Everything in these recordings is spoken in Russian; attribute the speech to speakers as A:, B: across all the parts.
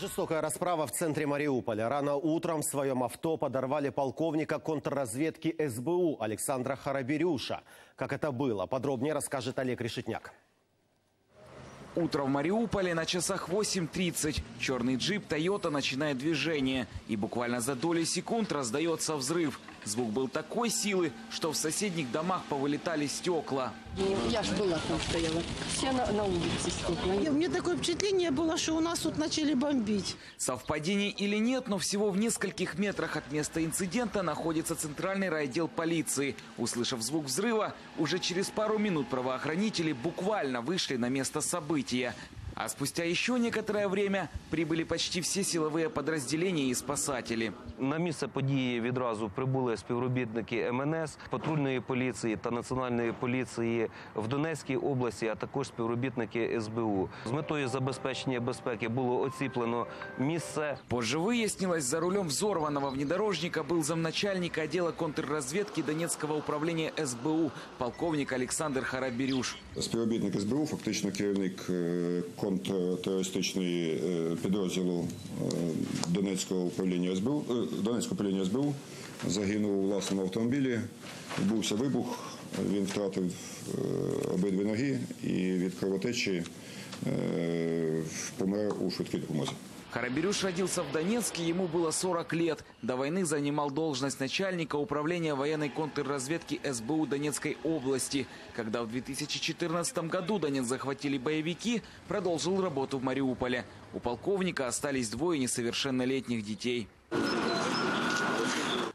A: Жестокая расправа в центре Мариуполя. Рано утром в своем авто подорвали полковника контрразведки СБУ Александра Хараберюша. Как это было, подробнее расскажет Олег Решетняк.
B: Утро в Мариуполе на часах 8.30. Черный джип «Тойота» начинает движение. И буквально за доли секунд раздается взрыв. Звук был такой силы, что в соседних домах повылетали стекла.
C: Я ж была там стояла. Все на, на улице стекла.
D: У меня такое впечатление было, что у нас тут начали бомбить.
B: Совпадение или нет, но всего в нескольких метрах от места инцидента находится центральный райотдел полиции. Услышав звук взрыва, уже через пару минут правоохранители буквально вышли на место 接。А спустя еще некоторое время прибыли почти все силовые подразделения и спасатели.
E: На місце події відразу прибули співробітники МНС, патрульної поліції та національної поліції в Донецькій області, а також співробітники СБУ. З метою забезпечення безпеки було оціплено місце.
B: Позже выяснилось, за рулем взорванного внедорожника был замначальника отдела контрразведки Донецкого управления СБУ полковник Александр Хараберюш.
F: Співробітник СБУ, фактично керівник е, Контртерористичної е, підрозділу е, Донецького управління СБУ, е, Донецького управління СБУ, загинув у власному автомобілі. Відбувся вибух, він втратив е, обидві ноги і від кровотечі е, помер у швидкій допомозі.
B: Хараберюш родился в Донецке, ему было 40 лет. До войны занимал должность начальника управления военной контрразведки СБУ Донецкой области. Когда в 2014 году Донец захватили боевики, продолжил работу в Мариуполе. У полковника остались двое несовершеннолетних детей.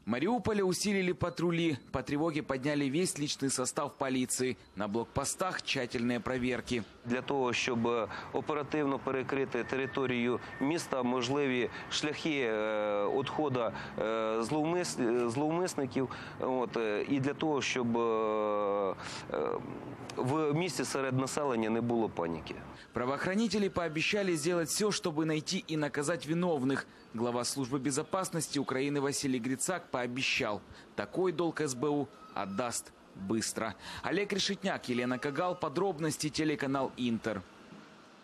B: В Мариуполе усилили патрули. По тревоге подняли весь личный состав полиции. На блокпостах тщательные проверки.
E: Для того, щоб е, оперативно перекрити територію міста, можливі шляхи відходу зловмис... е, зловмисників. От, е, і для того, щоб е, е, в місті серед населення не було паніки.
B: Правоохранители пообещали сделать все, чтобы найти и наказать виновных. Глава службы безопасности Украины Василий Грицак пообещал, такой долг СБУ отдаст быстро. Олег Решетняк, Елена Кагал, подробности телеканал Интер.